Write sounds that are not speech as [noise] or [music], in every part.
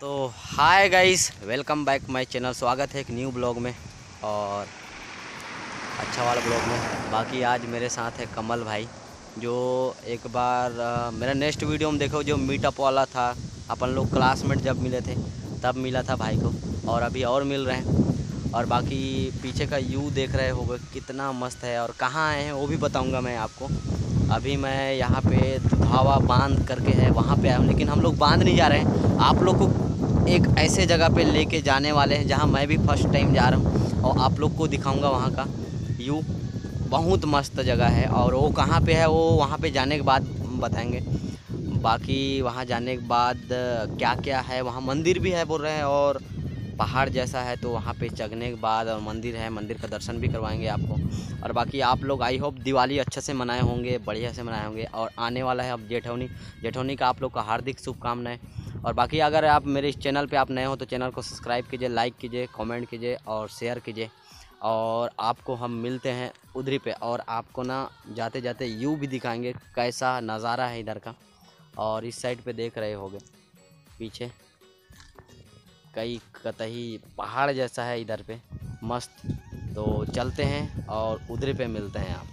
तो hi guys, welcome back my channel. स्वागत है एक न्यू ब्लॉग में और अच्छा वाला ब्लॉग में। बाकी आज मेरे साथ है कमल भाई, जो एक बार मेरा नेक्स्ट वीडियो में देखो, जो मीटअप वाला था। अपन लोग क्लासमेट जब मिले थे, तब मिला था भाई को और अभी और मिल रहे हैं। और बाकी पीछे का यू देख रहे होगे, कितना मस्त है और कहाँ आए हैं वो भी बताऊँगा मैं आपको। अभी मैं यहाँ पे दुधावा बाँध करके है, वहाँ पे आया हूँ, लेकिन हम लोग बाँध नहीं जा रहे हैं। आप लोग को एक ऐसे जगह पे लेके जाने वाले हैं जहाँ मैं भी फ़र्स्ट टाइम जा रहा हूँ और आप लोग को दिखाऊँगा वहाँ का। व्यू बहुत मस्त जगह है और वो कहाँ पे है वो वहाँ पे जाने के बाद बताएँगे। बाकी वहाँ जाने के बाद क्या क्या है, वहाँ मंदिर भी है बोल रहे हैं और पहाड़ जैसा है तो वहाँ पे चढ़ने के बाद और मंदिर है, मंदिर का दर्शन भी करवाएँगे आपको। और बाकी आप लोग आई होप दिवाली अच्छे से मनाए होंगे, बढ़िया से मनाए होंगे और आने वाला है अब जेठौनी। जेठौनी का आप लोग का हार्दिक शुभकामनाएँ। और बाकी अगर आप मेरे इस चैनल पे आप नए हो तो चैनल को सब्सक्राइब कीजिए लाइक कीजिए कमेंट कीजिए और शेयर कीजिए। और आपको हम मिलते हैं उधरी पे और आपको ना जाते जाते यू भी दिखाएँगे कैसा नज़ारा है इधर का और इस साइड पे देख रहे होगे। पीछे कई कतही पहाड़ जैसा है इधर पे। मस्त। तो चलते हैं और उधर पे मिलते हैं आप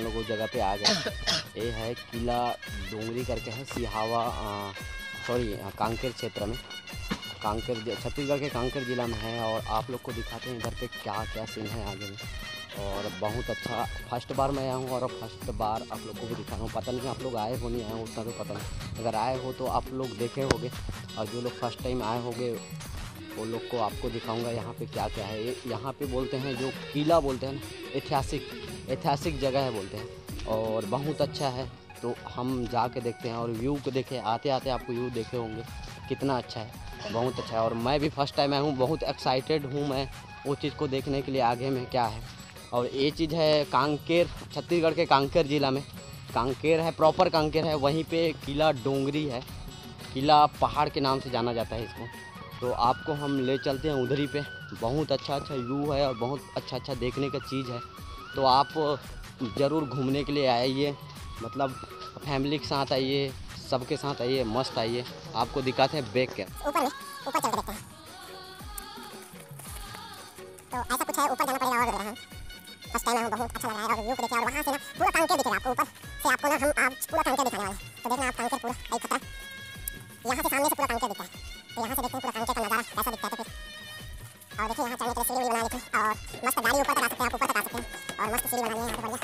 अपन लोग उस जगह पे आ गए। ये है किला डोंगरी करके है, सिहावा सॉरी कांकेर क्षेत्र में। कांकेर छत्तीसगढ़ के कांकेर जिला में है और आप लोग को दिखाते हैं इधर पे क्या क्या सीन है आगे में। और बहुत अच्छा फ़र्स्ट बार मैं आया हूँ और फ़र्स्ट बार आप लोग को भी दिखा रहा हूँ। पता नहीं आप लोग आए हो नहीं आए हो, उतना तो पता नहीं। अगर आए हो तो आप लोग देखे होगे और जो लोग फ़र्स्ट टाइम आए होंगे, वो लोग को आपको दिखाऊँगा यहाँ पे क्या क्या है यहाँ पे बोलते हैं, जो किला बोलते हैं ना, ऐतिहासिक ऐतिहासिक जगह है बोलते हैं और बहुत अच्छा है। तो हम जाके देखते हैं और व्यू को देखे। आते आते आपको व्यू देखे होंगे कितना अच्छा है। बहुत अच्छा है और मैं भी फ़र्स्ट टाइम आया हूँ। बहुत एक्साइटेड हूँ मैं वो चीज़ को देखने के लिए आगे में क्या है। और ये चीज़ है कांकेर, छत्तीसगढ़ के कांकेर ज़िला में। कांकेर है प्रॉपर कांकेर है। वहीं पे किला डोंगरी है। किला पहाड़ के नाम से जाना जाता है इसको। तो आपको हम ले चलते हैं उधर पे। बहुत अच्छा अच्छा व्यू है और बहुत अच्छा अच्छा देखने का चीज़ है। तो आप ज़रूर घूमने के लिए आइए मतलब फैमिली के साथ आइए, सबके साथ आइए, मस्त आइए। आपको दिखाते हैं के के हैं। तो है अच्छा से हैं। तो सामने से पूरा दिखता है। तो से देखते हैं पूरा का नज़ारा कैसा दिखता है तो फिर। और देखिए यहाँ के लिए सीढ़ी बना दी थी। और मस्त गाड़ी ऊपर तक आ सकते हैं, आप ऊपर तक आ सकते हैं। और मस्त सीढ़ी है यहाँ पे बढ़िया।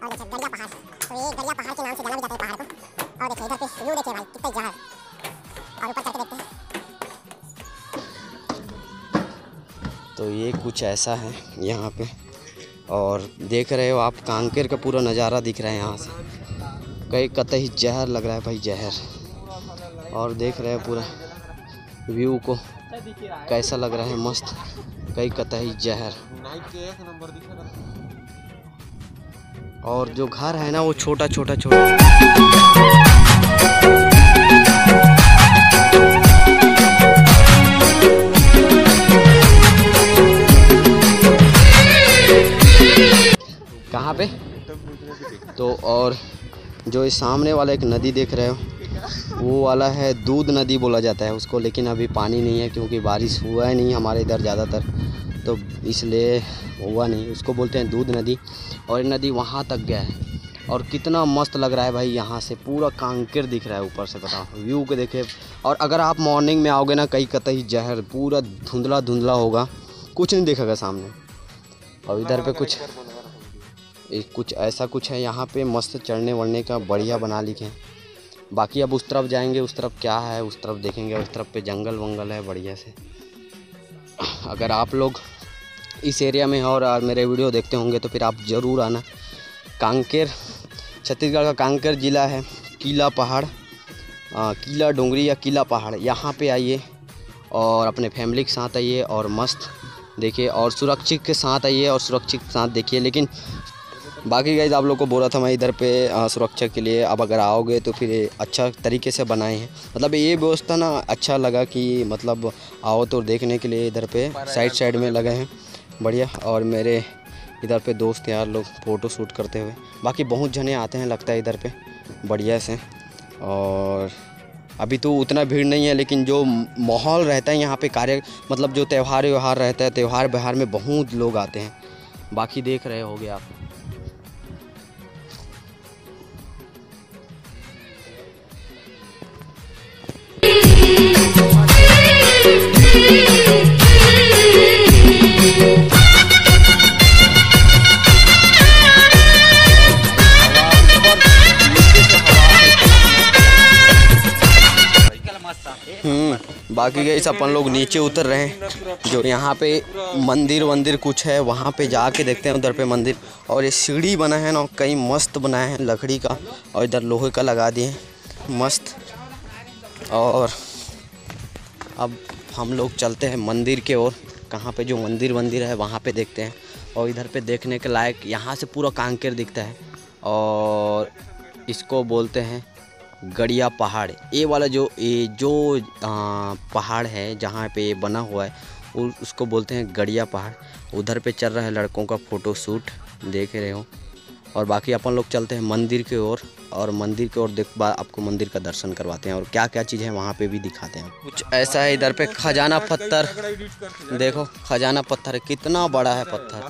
और देखिए पहाड़। तो ये पहाड़ के नाम से जाना भी जाता है पहाड़ को। और देखिए, इधर पे देखिए भाई जहर और ऊपर चढ़ देखते हैं। तो ये कुछ ऐसा है यहाँ पे। और देख रहे हो आप, कांकेर का पूरा नज़ारा दिख रहा है यहाँ से। कई कतई जहर लग रहा है भाई, जहर। और देख रहे हो पूरा व्यू को। कैसा लग रहा है? मस्त। कई कतई जहर। और जो घर है ना, वो छोटा छोटा छोटा। कहाँ पे? तो और जो इस सामने वाला एक नदी देख रहे हो। वो वाला है, दूध नदी बोला जाता है उसको, लेकिन अभी पानी नहीं है क्योंकि बारिश हुआ है नहीं हमारे इधर ज़्यादातर तो इसलिए हुआ नहीं। उसको बोलते हैं दूध नदी, और नदी वहाँ तक गया है। और कितना मस्त लग रहा है भाई, यहाँ से पूरा कांकेर दिख रहा है ऊपर से, बताओ। व्यू को देखे और अगर आप मॉर्निंग में आओगे ना, कहीं कतई जहर, पूरा धुंधला धुंधला होगा। कुछ नहीं दिखेगा सामने। और इधर पे कुछ एक कुछ ऐसा कुछ है यहाँ पे, मस्त चढ़ने वढ़ने का, बढ़िया बना लिखे बाकी अब उस तरफ़ जाएँगे, उस तरफ़ क्या है, उस तरफ़ देखेंगे, उस तरफ़ पे जंगल वंगल है बढ़िया से। अगर आप लोग इस एरिया में और मेरे वीडियो देखते होंगे तो फिर आप ज़रूर आना। कांकेर, छत्तीसगढ़ का कांकेर ज़िला है, किला पहाड़ किला डोंगरी या किला पहाड़, यहाँ पे आइए और अपने फैमिली के साथ आइए और मस्त देखिए और सुरक्षित के साथ आइए और सुरक्षित के साथ देखिए। लेकिन बाकी गाइज़ आप लोग को बोला था मैं इधर पे सुरक्षा के लिए। अब अगर आओगे तो फिर अच्छा तरीके से बनाए हैं। मतलब ये व्यवस्था ना अच्छा लगा कि मतलब आओ तो देखने के लिए इधर पे साइड साइड में लगे हैं। बढ़िया। और मेरे इधर पे दोस्त यार लोग फ़ोटो शूट करते हुए। बाकी बहुत जने आते हैं लगता है इधर पे। बढ़िया से। और अभी तो उतना भीड़ नहीं है लेकिन जो माहौल रहता है यहाँ पे कार्य मतलब जो त्यौहार व्यवहार रहता है त्यौहार बिहार में बहुत लोग आते हैं। बाकी देख रहे होगे आप। बाकी गई अपन लोग नीचे उतर रहे हैं। जो यहाँ पे मंदिर वंदिर कुछ है, वहाँ पे जाके देखते हैं उधर पे मंदिर। और ये सीढ़ी बना है ना कई मस्त बनाए हैं लकड़ी का। और इधर लोहे का लगा दिए मस्त। और अब हम लोग चलते हैं मंदिर के ओर। कहाँ पे जो मंदिर वंदिर है वहाँ पे देखते हैं और इधर पे देखने के लायक यहाँ से पूरा कांकेर दिखता है और इसको बोलते हैं गड़िया पहाड़। ये वाला जो ये जो आ, पहाड़ है जहाँ पे बना हुआ है उसको बोलते हैं गड़िया पहाड़। उधर पे चल रहा है लड़कों का फ़ोटो शूट देख रहे हो। और बाकी अपन लोग चलते हैं मंदिर की ओर और मंदिर की ओर देख बाद आपको मंदिर का दर्शन करवाते हैं और क्या क्या चीज़ है वहाँ पे भी दिखाते हैं। कुछ ऐसा है इधर पे खजाना पत्थर। देखो खजाना पत्थर कितना बड़ा है पत्थर।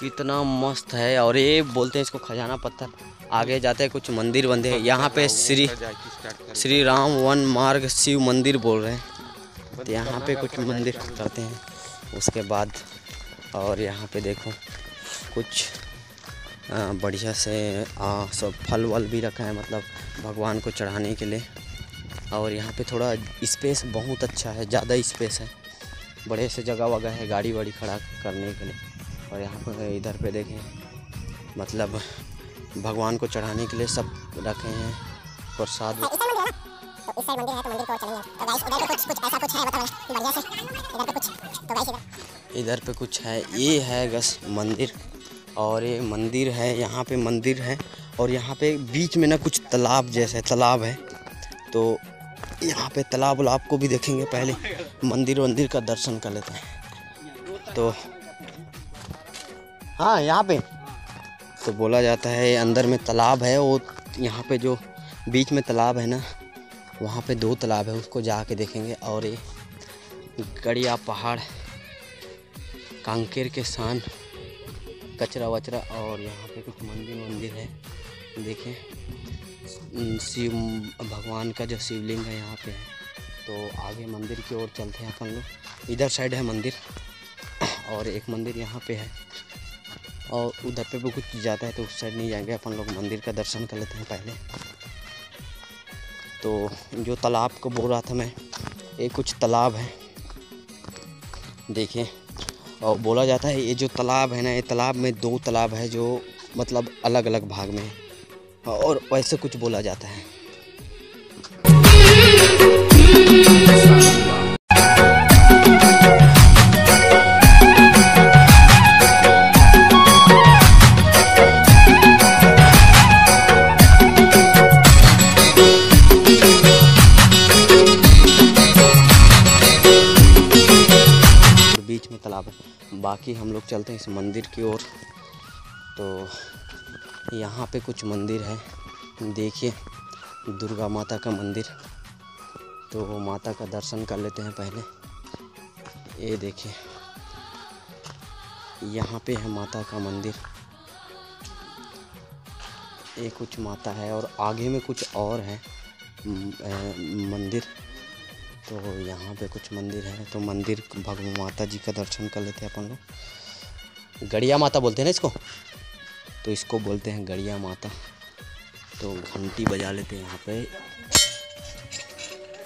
कितना मस्त है और ये बोलते हैं इसको खजाना पत्थर। आगे जाते हैं कुछ मंदिर बंदे हैं। यहाँ पे श्री श्री राम वन मार्ग शिव मंदिर बोल रहे हैं। तो यहाँ पे कुछ मंदिर करते हैं। उसके बाद और यहाँ पे देखो कुछ बढ़िया से अ, सब फल वल भी रखा है मतलब भगवान को चढ़ाने के लिए। और यहाँ पे थोड़ा स्पेस बहुत अच्छा है ज़्यादा स्पेस है। बड़े से जगह वगह है गाड़ी वाड़ी खड़ा करने के लिए। और यहाँ पर इधर पे देखें मतलब भगवान को चढ़ाने के लिए सब रखे हैं प्रसाद। इस साइड मंदिर है ना? तो इस साइड मंदिर है तो मंदिर को चलेंगे तो गाइस उधर पे कुछ कुछ ऐसा कुछ है बताओ बढ़िया से? इधर पे कुछ तो गाइस इधर। इधर पे कुछ है ये है बस मंदिर। और ये मंदिर है, यहाँ पे मंदिर है और यहाँ पे बीच में ना कुछ तालाब जैसा तालाब है। तो यहाँ पे तालाब उलाब को भी देखेंगे पहले, मंदिर वंदिर का दर्शन कर लेते हैं। तो हाँ यहाँ पे तो बोला जाता है अंदर में तालाब है वो यहाँ पे जो बीच में तालाब है ना, वहाँ पे दो तालाब है, उसको जाके देखेंगे और ये गड़िया पहाड़, कांकेर के शान। कचरा वचरा और यहाँ पे कुछ मंदिर मंदिर है। देखिए शिव, भगवान का जो शिवलिंग है यहाँ पे है। तो आगे मंदिर की ओर चलते हैं अपन लोग। इधर साइड है मंदिर [coughs] और एक मंदिर यहाँ पे है। और उधर पे भी कुछ जाता है तो उस साइड नहीं जाएँगे, अपन लोग मंदिर का दर्शन कर लेते हैं पहले। तो जो तालाब को बोल रहा था मैं, ये कुछ तालाब है। देखिए और बोला जाता है, ये जो तालाब है ना, ये तालाब में दो तालाब है जो मतलब अलग अलग भाग में है। और वैसे कुछ बोला जाता है। बाकी हम लोग चलते हैं इस मंदिर की ओर। तो यहाँ पे कुछ मंदिर है। देखिए, दुर्गा माता का मंदिर। तो माता का दर्शन कर लेते हैं पहले। ये देखिए, यहाँ पे है माता का मंदिर। ये कुछ माता है और आगे में कुछ और है मंदिर। तो यहाँ पे कुछ मंदिर है तो मंदिर भगवान माता जी का दर्शन कर लेते हैं अपन लोग। गड़िया माता बोलते हैं ना इसको? तो इसको बोलते हैं गड़िया माता। तो घंटी बजा लेते हैं यहाँ पे।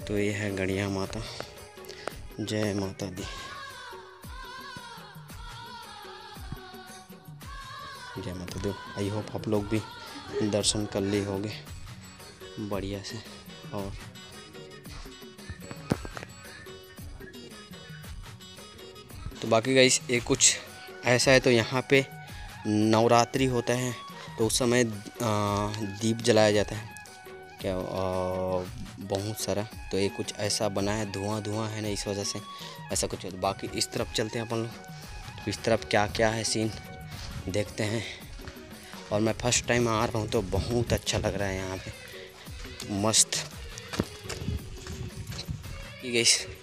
तो ये है गड़िया माता। जय माता दी। जय माता दी। आई होप आप लोग भी दर्शन कर लिए होंगे। बढ़िया से। और तो बाकी गाइस ये कुछ ऐसा है तो यहाँ पे नवरात्रि होता है तो उस समय दीप जलाया जाता है। क्या बहुत सारा तो ये कुछ ऐसा बना है धुआँ धुआँ है ना, इस वजह से, ऐसा कुछ है। बाकी इस तरफ़ चलते हैं अपन लोग। तो इस तरफ़ क्या क्या है सीन देखते हैं। और मैं फ़र्स्ट टाइम आ रहा हूँ तो बहुत अच्छा लग रहा है यहाँ पे। मस्त।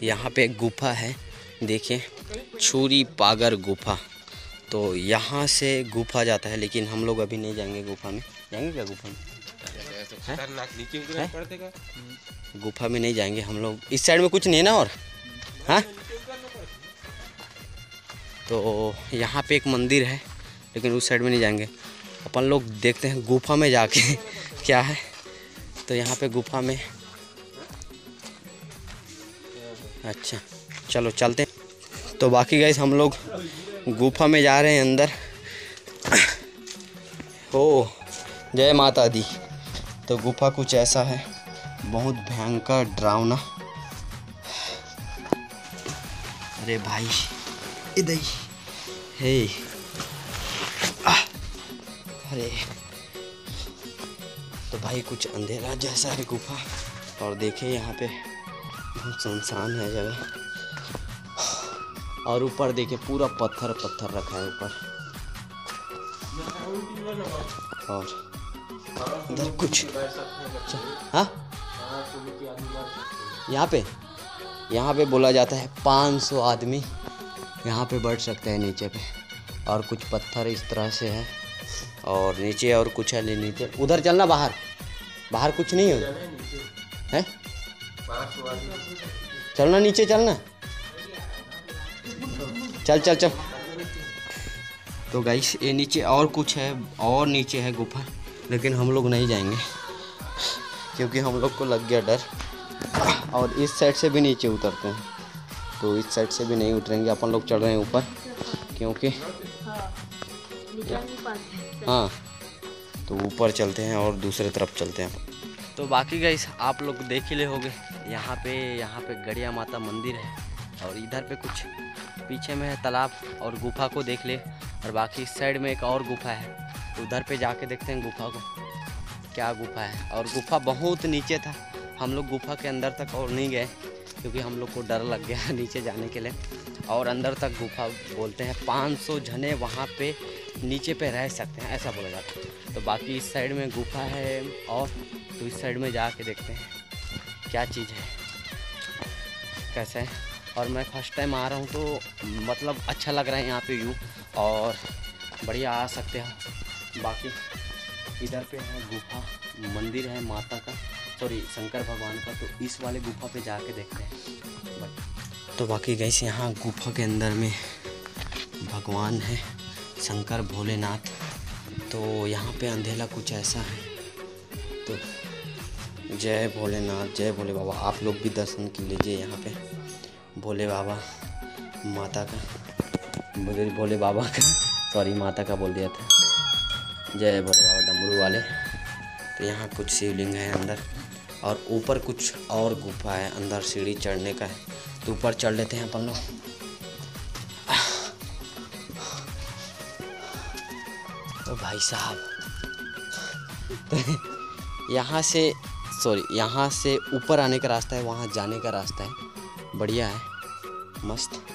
यहाँ पे एक गुफा है, देखिए। छुरी पागर गुफा। तो यहाँ से गुफा जाता है लेकिन हम लोग अभी नहीं जाएँगे गुफा में। जाएँगे क्या गुफा में? हैं? गुफा में नहीं जाएँगे हम लोग। इस साइड में कुछ नहीं है ना और? हाँ? तो यहाँ पे एक मंदिर है लेकिन उस साइड में नहीं जाएँगे। अपन लोग देखते हैं गुफा में जाके [laughs] क्या है। तो यहाँ पे गुफा में अच्छा चलो चलते हैं। तो बाकी गैस हम लोग गुफा में जा रहे हैं अंदर। हो जय माता दी। तो गुफा कुछ ऐसा है, बहुत भयंकर डरावना। अरे भाई, इधर ही। अरे। तो भाई, कुछ अंधेरा जैसा है गुफा, और देखिए यहाँ पे बहुत सुनसान है जगह। और ऊपर देखिए पूरा पत्थर पत्थर रखा है ऊपर। और इधर कुछ। हाँ? यहाँ पे? यहाँ पे बोला जाता है 500 आदमी यहाँ पे बैठ सकते हैं नीचे पे। और कुछ पत्थर इस तरह से है। और नीचे और कुछ है ले नीचे। उधर चलना बाहर। बाहर कुछ नहीं है है? चलना नीचे चलना। चल चल चल। तो गाइस ये नीचे और कुछ है और नीचे है गुफा लेकिन हम लोग नहीं जाएँगे क्योंकि हम लोग को लग गया डर। और इस साइड से भी नीचे उतरते हैं तो इस साइड से भी नहीं उतरेंगे अपन लोग चढ़ रहे हैं ऊपर क्योंकि हाँ तो ऊपर चलते हैं और दूसरे तरफ़ चलते हैं। तो बाकी गई आप लोग देख ही ले होगे यहाँ पे यहाँ पे गड़िया माता मंदिर है और इधर पे कुछ पीछे में है तालाब और गुफा को देख ले। और बाकी इस साइड में एक और गुफा है। तो उधर पे जाके देखते हैं गुफा को। क्या गुफा है? और गुफा बहुत नीचे था। हम लोग गुफा के अंदर तक और नहीं गए, क्योंकि हम लोग को डर लग गया [laughs] नीचे जाने के लिए। और अंदर तक गुफा बोलते हैं 500 जने वहाँ पे नीचे पे रह सकते हैं, ऐसा बोला जाता है। तो बाकी इस साइड में गुफा है और तो इस साइड में जाके देखते हैं, क्या चीज़ है, कैसे है? और मैं फ़र्स्ट टाइम आ रहा हूँ तो मतलब अच्छा लग रहा है यहाँ पे व्यू और बढ़िया आ सकते हैं। बाकी इधर पे है गुफा, मंदिर है माता का सॉरी शंकर भगवान का तो इस वाले गुफा पे जाके देखते हैं। तो बाकी गैस यहाँ गुफा के अंदर में भगवान है, शंकर भोलेनाथ। तो यहाँ पे अंधेला कुछ ऐसा है। तो जय भोलेनाथ, जय भोले बाबा, आप लोग भी दर्शन कर लीजिए यहाँ पे। भोले बाबा, माता का भोले भोले बाबा का सॉरी माता का बोल दिया था। जय भोले बाबा, डमरू वाले। तो यहाँ कुछ शिवलिंग है अंदर, और ऊपर कुछ और गुफा है, अंदर सीढ़ी चढ़ने का है। तो ऊपर चढ़ लेते हैं अपन लोग। तो भाई साहब। तो [laughs] यहाँ से सॉरी यहाँ से ऊपर आने का रास्ता है, वहाँ जाने का रास्ता है। बढ़िया है। मस्त।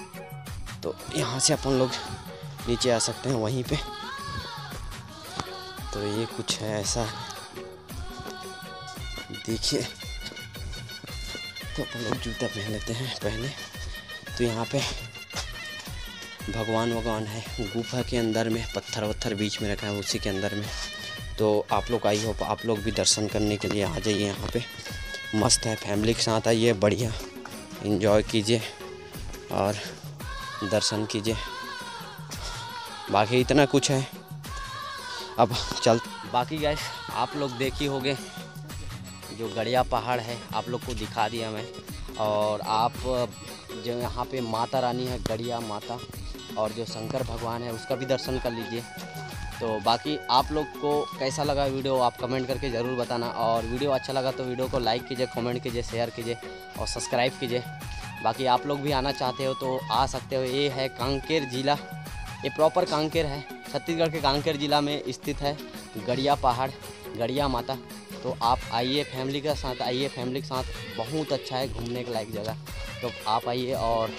तो यहाँ से अपन लोग नीचे आ सकते हैं वहीं पे। तो ये कुछ है ऐसा। देखिए। तो अपन लोग जूता पहन लेते हैं पहले। तो यहाँ पे भगवान भगवान है। गुफा के अंदर में पत्थर वत्थर बीच में रखा है, उसी के अंदर में। तो आप लोग आई होप आप लोग भी दर्शन करने के लिए आ जाइए यहाँ पे। मस्त है, फैमिली के साथ आइए, बढ़िया। इन्जॉय कीजिए और दर्शन कीजिए। बाकी इतना कुछ है। अब चल, बाकी गैस आप लोग देखी होंगे जो गड़िया पहाड़ है, आप लोग को दिखा दिया मैं। और आप, जो यहाँ पे माता रानी है, गड़िया माता, और जो शंकर भगवान है, उसका भी दर्शन कर लीजिए। तो बाकी आप लोग को कैसा लगा वीडियो आप कमेंट करके ज़रूर बताना और वीडियो अच्छा लगा तो वीडियो को लाइक कीजिए कमेंट कीजिए शेयर कीजिए और सब्सक्राइब कीजिए। बाकी आप लोग भी आना चाहते हो तो आ सकते हो। ये है कांकेर ज़िला। ये प्रॉपर कांकेर है। छत्तीसगढ़ के कांकेर ज़िला में स्थित है गड़िया पहाड़, गड़िया माता। तो आप आइए फैमिली के साथ, आइए फैमिली के साथ। बहुत अच्छा है, घूमने के लायक जगह। तो आप आइए और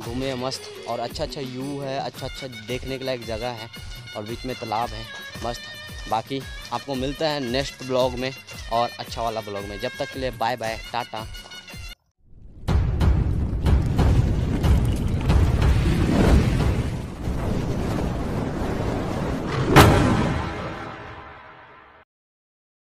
घूमें मस्त और अच्छा अच्छा व्यू है अच्छा अच्छा देखने के लायक जगह है। और बीच में तालाब है, मस्त। बाकी आपको मिलता है नेक्स्ट ब्लॉग में और अच्छा वाला ब्लॉग में। जब तक के लिए बाय बाय टाटा।